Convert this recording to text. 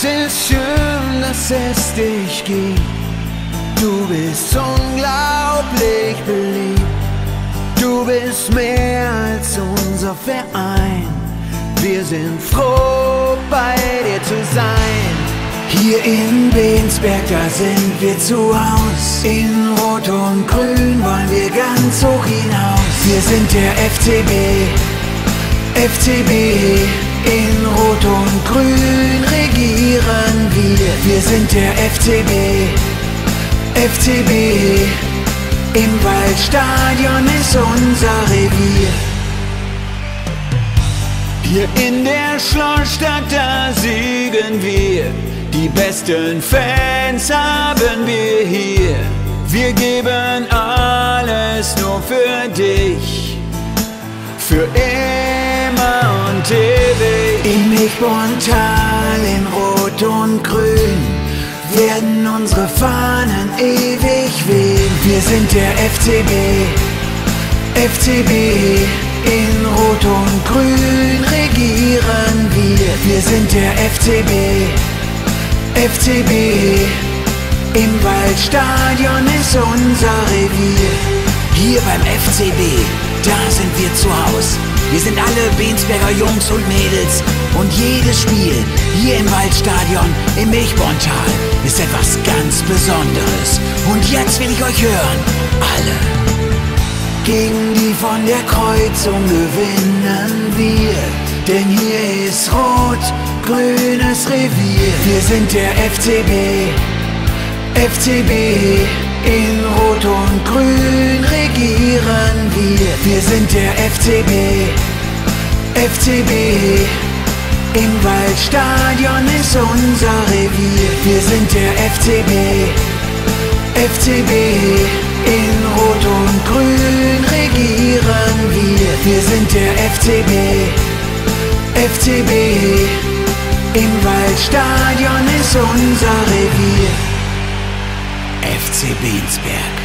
Es ist schön, dass es dich gibt. Du bist unglaublich beliebt. Du bist mehr als unser Verein. Wir sind froh, bei dir zu sein. Hier in Bensberg, da sind wir zu Haus. In Rot und Grün wollen wir ganz hoch hinaus. Wir sind der FCB, FCB. In Rot und wir. Sind der FCB, FCB. Im Waldstadion ist unser Revier. Hier in der Schlossstadt, da siegen wir. Die besten Fans haben wir hier. Wir geben alles nur für dich. Für immer Milchborntal, in Rot und Grün werden unsere Fahnen ewig wehen. Wir sind der FCB, FCB. In Rot und Grün regieren wir. Wir sind der FCB, FCB. Im Waldstadion ist unser Revier. Hier beim FCB, da sind wir zu Haus. Wir sind alle Bensberger Jungs und Mädels. Und jedes Spiel hier im Waldstadion im Milchborntal ist etwas ganz Besonderes. Und jetzt will ich euch hören. Alle. Gegen die von der Kreuzung gewinnen wir. Denn hier ist rot-grünes Revier. Wir sind der FCB, FCB. In Rot und Grün regieren wir. Sind der FCB, FCB. Im Waldstadion ist unser Revier. Wir sind der FCB, FCB. In Rot und Grün regieren wir. Wir sind der FCB, FCB. Im Waldstadion ist unser Revier. FC Bensberg.